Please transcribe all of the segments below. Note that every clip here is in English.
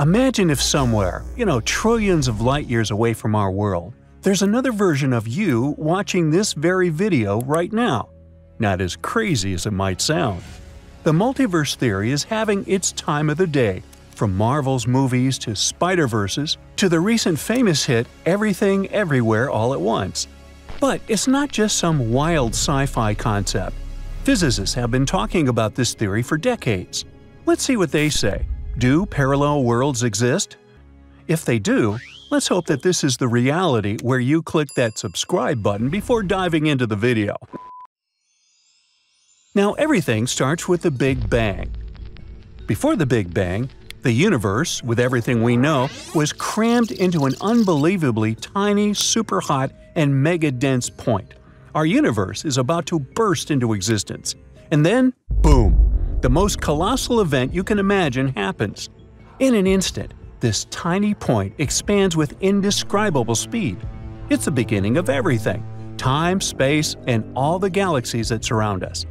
Imagine if somewhere, you know, trillions of light years away from our world, there's another version of you watching this very video right now. Not as crazy as it might sound. The multiverse theory is having its time of the day, from Marvel's movies to Spider-Verses to the recent famous hit Everything Everywhere All at Once. But it's not just some wild sci-fi concept. Physicists have been talking about this theory for decades. Let's see what they say. Do parallel worlds exist? If they do, let's hope that this is the reality where you click that subscribe button before diving into the video. Now everything starts with the Big Bang. Before the Big Bang, the universe, with everything we know, was crammed into an unbelievably tiny, super hot, and mega dense point. Our universe is about to burst into existence. And then, boom! The most colossal event you can imagine happens. In an instant, this tiny point expands with indescribable speed. It's the beginning of everything time, space, and all the galaxies that surround us.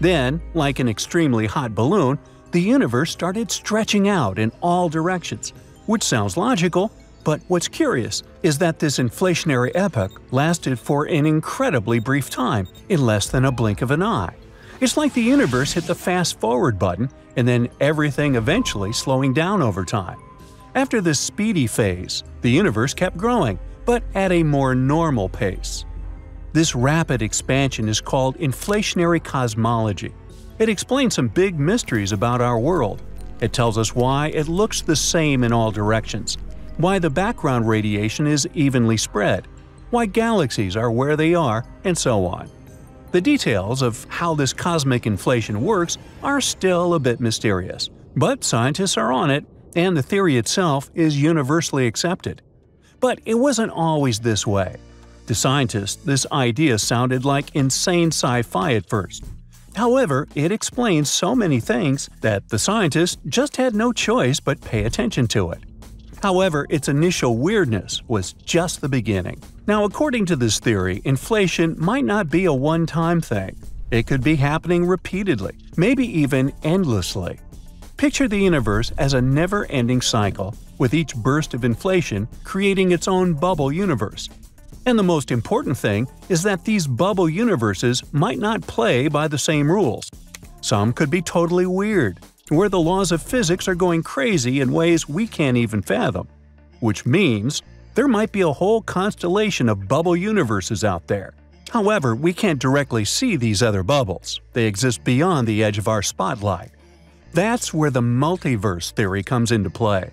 Then, like an extremely hot balloon, the universe started stretching out in all directions, which sounds logical, but what's curious is that this inflationary epoch lasted for an incredibly brief time, in less than a blink of an eye. It's like the universe hit the fast forward button and then everything eventually slowing down over time. After this speedy phase, the universe kept growing, but at a more normal pace. This rapid expansion is called inflationary cosmology, it explains some big mysteries about our world. It tells us why it looks the same in all directions, why the background radiation is evenly spread, why galaxies are where they are, and so on. The details of how this cosmic inflation works are still a bit mysterious, but scientists are on it, and the theory itself is universally accepted. But it wasn't always this way. To scientists, this idea sounded like insane sci-fi at first. However, it explains so many things that the scientists just had no choice but pay attention to it. However, its initial weirdness was just the beginning. Now, according to this theory, inflation might not be a one-time thing. It could be happening repeatedly, maybe even endlessly. Picture the universe as a never-ending cycle, with each burst of inflation creating its own bubble universe, and the most important thing is that these bubble universes might not play by the same rules. Some could be totally weird, where the laws of physics are going crazy in ways we can't even fathom. Which means there might be a whole constellation of bubble universes out there. However, we can't directly see these other bubbles. They exist beyond the edge of our spotlight. That's where the multiverse theory comes into play.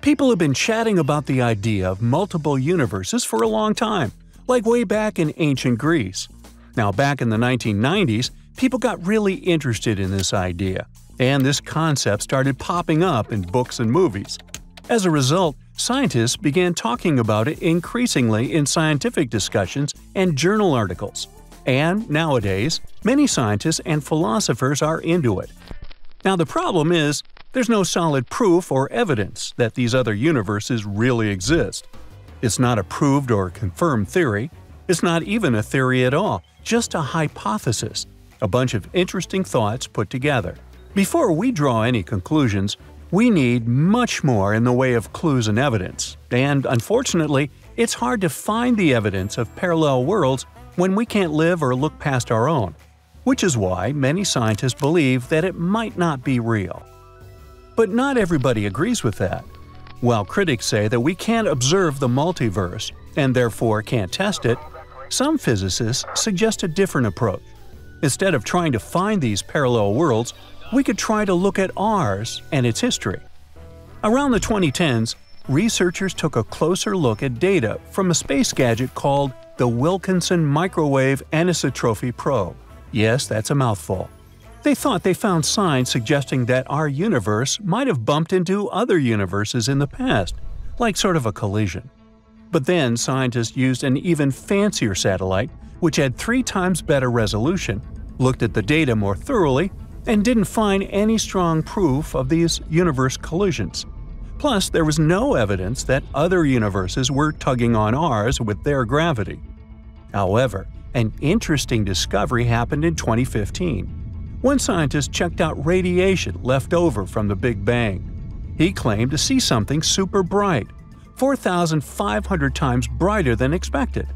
People have been chatting about the idea of multiple universes for a long time, like way back in ancient Greece. Now, back in the 1990s, people got really interested in this idea, and this concept started popping up in books and movies. As a result, scientists began talking about it increasingly in scientific discussions and journal articles. And nowadays, many scientists and philosophers are into it. Now, the problem is, there's no solid proof or evidence that these other universes really exist. It's not a proved or confirmed theory. It's not even a theory at all, just a hypothesis, a bunch of interesting thoughts put together. Before we draw any conclusions, we need much more in the way of clues and evidence, and unfortunately, it's hard to find the evidence of parallel worlds when we can't live or look past our own, which is why many scientists believe that it might not be real. But not everybody agrees with that. While critics say that we can't observe the multiverse, and therefore can't test it, some physicists suggest a different approach. Instead of trying to find these parallel worlds, we could try to look at ours and its history. Around the 2010s, researchers took a closer look at data from a space gadget called the Wilkinson Microwave Anisotropy Probe. Yes, that's a mouthful. They thought they found signs suggesting that our universe might have bumped into other universes in the past, like sort of a collision. But then scientists used an even fancier satellite, which had three times better resolution, looked at the data more thoroughly, and didn't find any strong proof of these universe collisions. Plus, there was no evidence that other universes were tugging on ours with their gravity. However, an interesting discovery happened in 2015. One scientist checked out radiation left over from the Big Bang. He claimed to see something super bright, 4,500 times brighter than expected.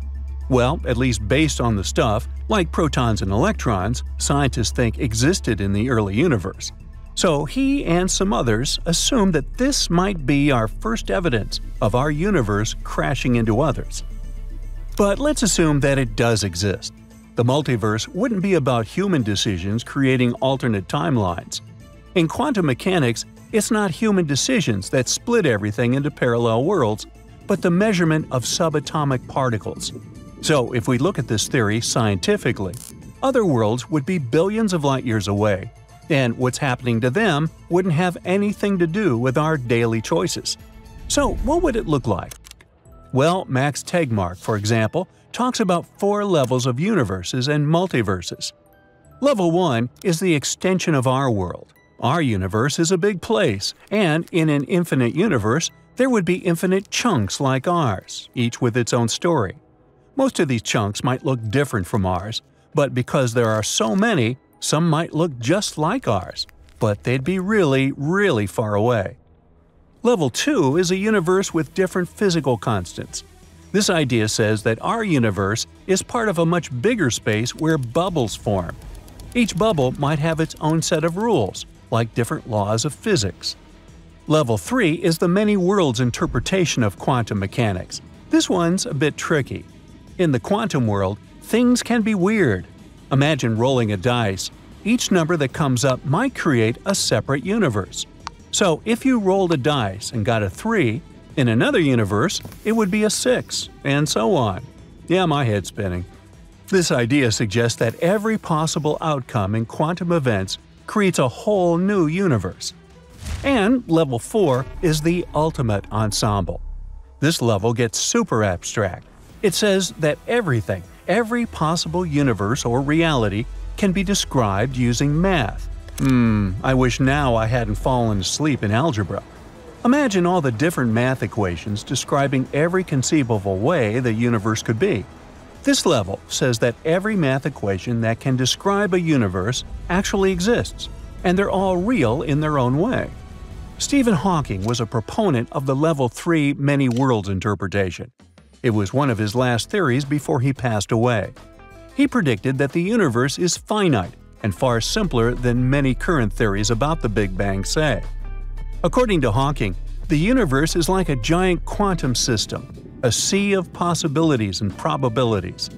Well, at least based on the stuff, like protons and electrons, scientists think existed in the early universe. So he and some others assumed that this might be our first evidence of our universe crashing into others. But let's assume that it does exist. The multiverse wouldn't be about human decisions creating alternate timelines. In quantum mechanics, it's not human decisions that split everything into parallel worlds, but the measurement of subatomic particles. So, if we look at this theory scientifically, other worlds would be billions of light years away, and what's happening to them wouldn't have anything to do with our daily choices. So, what would it look like? Well, Max Tegmark, for example, talks about four levels of universes and multiverses. Level 1 is the extension of our world. Our universe is a big place, and in an infinite universe, there would be infinite chunks like ours, each with its own story. Most of these chunks might look different from ours, but because there are so many, some might look just like ours, but they'd be really, really far away. Level 2 is a universe with different physical constants. This idea says that our universe is part of a much bigger space where bubbles form. Each bubble might have its own set of rules, like different laws of physics. Level 3 is the many worlds interpretation of quantum mechanics. This one's a bit tricky. In the quantum world, things can be weird. Imagine rolling a dice. Each number that comes up might create a separate universe. So if you rolled a dice and got a 3, in another universe, it would be a 6, and so on. Yeah, my head's spinning. This idea suggests that every possible outcome in quantum events creates a whole new universe. And level 4 is the ultimate ensemble. This level gets super abstract. It says that everything, every possible universe or reality, can be described using math. Hmm, I wish now I hadn't fallen asleep in algebra. Imagine all the different math equations describing every conceivable way the universe could be. This level says that every math equation that can describe a universe actually exists, and they're all real in their own way. Stephen Hawking was a proponent of the Level 3 many worlds interpretation. It was one of his last theories before he passed away. He predicted that the universe is finite and far simpler than many current theories about the Big Bang say. According to Hawking, the universe is like a giant quantum system, a sea of possibilities and probabilities.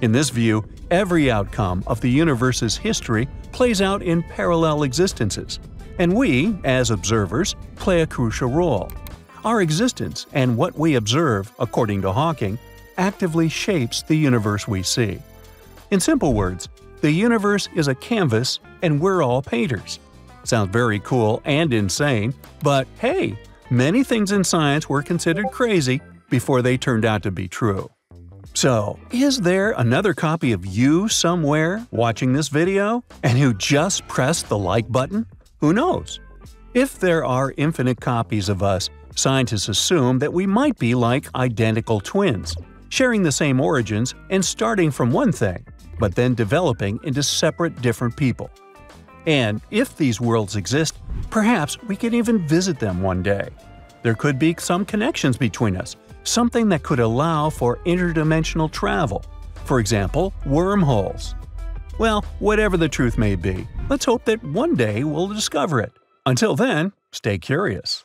In this view, every outcome of the universe's history plays out in parallel existences, and we, as observers, play a crucial role. Our existence and what we observe, according to Hawking, actively shapes the universe we see. In simple words, the universe is a canvas and we're all painters. Sounds very cool and insane, but hey, many things in science were considered crazy before they turned out to be true. So, is there another copy of you somewhere watching this video and who just pressed the like button? Who knows? If there are infinite copies of us, scientists assume that we might be like identical twins, sharing the same origins and starting from one thing, but then developing into separate different people. And if these worlds exist, perhaps we can even visit them one day. There could be some connections between us, something that could allow for interdimensional travel. For example, wormholes. Well, whatever the truth may be, let's hope that one day we'll discover it. Until then, stay curious.